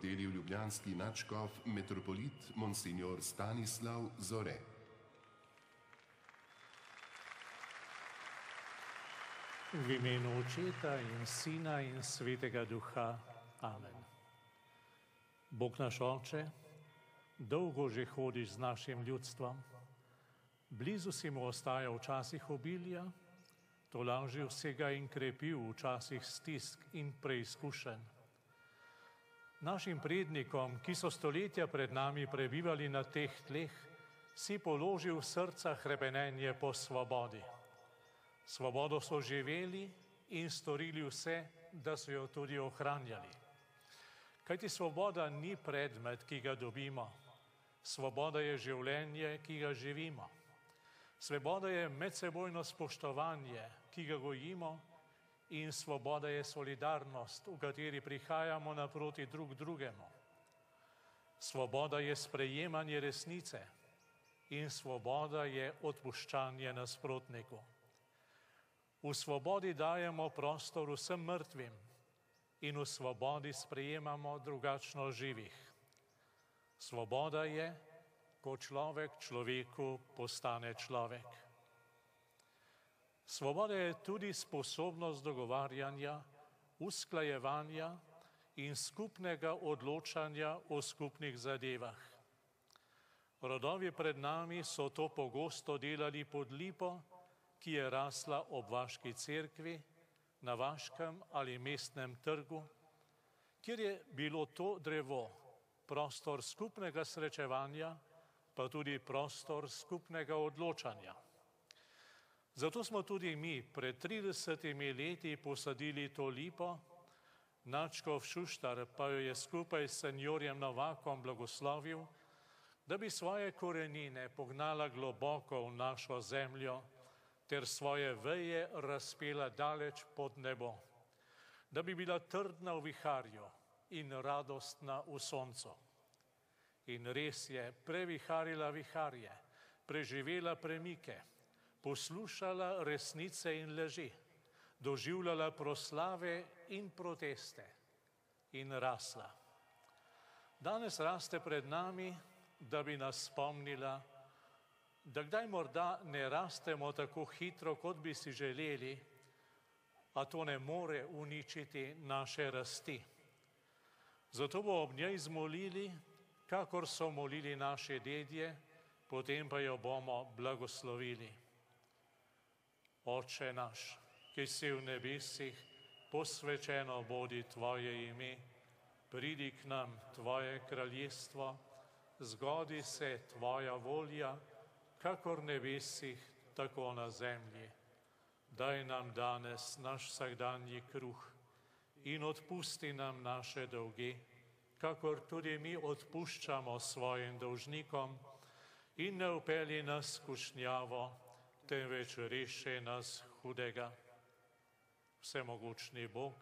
podelil ljubljanski načkov metropolit Monsignor Stanislav Zore. V imenu Očeta in Sina in Svetega Duha. Amen. Bog naš Oče, dolgo že hodiš z našim ljudstvom, blizu si mu ostaja včasih obilja, to lažje vsega in krepi v časih stisk in preizkušenj. Našim prednikom, ki so stoletja pred nami prebivali na teh tleh, si položil v srca hrebenenje po svobodi. Svobodo so živeli in storili vse, da so jo tudi ohranjali. Kajti svoboda ni predmet, ki ga dobimo. Svoboda je življenje, ki ga živimo. Svoboda je medsebojno spoštovanje, ki ga gojimo, in svoboda je solidarnost, v kateri prihajamo naproti drug drugemu. Svoboda je sprejemanje resnice in svoboda je odpuščanje nasprotniku. V svobodi dajemo prostor vsem mrtvim in v svobodi sprejemamo drugačno živih. Svoboda je, ko človek človeku postane človek. Svoboda je tudi sposobnost dogovarjanja, usklajevanja in skupnega odločanja o skupnih zadevah. Rodovi pred nami so to pogosto delali pod lipo, ki je rasla ob vaški cerkvi, na vaškem ali mestnem trgu, kjer je bilo to drevo prostor skupnega srečevanja, pa tudi prostor skupnega odločanja. Zato smo tudi mi pred 30 leti posadili to lipo, Načkov Šuštar pa jo je skupaj s senjorjem Novakom blagoslovil, da bi svoje korenine pognala globoko v našo zemljo ter svoje veje razpela daleč pod nebo, da bi bila trdna v viharju in radostna v soncu. In res je, previharila viharje, preživela premike, poslušala resnice in leži, doživljala proslave in proteste in rasla. Danes raste pred nami, da bi nas spomnila, da kdaj morda ne rastemo tako hitro, kot bi si želeli, a to ne more uničiti naše rasti. Zato bo ob njej zmolili, kakor so molili naše dedje, potem pa jo bomo blagoslovili. Oče naš, ki si v nebesih, posvečeno bodi Tvoje ime, pridi k nam Tvoje kraljestvo, zgodi se Tvoja volja, kakor v nebesih, tako na zemlji. Daj nam danes naš vsakdanji kruh in odpusti nam naše dolge, kakor tudi mi odpuščamo svojim dolžnikom in ne upeli nas skušnjavo, temveč reši nas hudega. Vsemogočni Bog,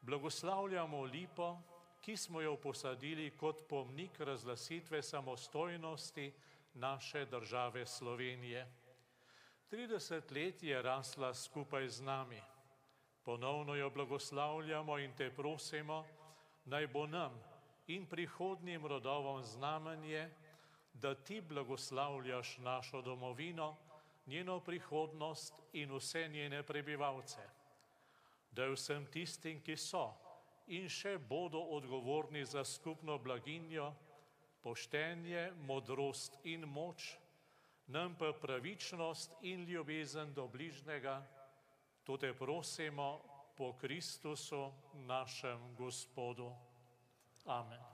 blagoslavljamo lipo, ki smo jo posadili kot pomnik razglasitve samostojnosti naše države Slovenije. 30 let je rasla skupaj z nami. Ponovno jo blagoslavljamo in te prosimo, naj bo nam in prihodnjim rodovom znamenje, da ti blagoslavljaš našo domovino, njeno prihodnost in vse njene prebivalce. Da vsem tistim, ki so in še bodo odgovorni za skupno blaginjo, poštenje, modrost in moč, nam pa pravičnost in ljubezen do bližnjega, to te prosimo po Kristusu, našem Gospodu. Amen.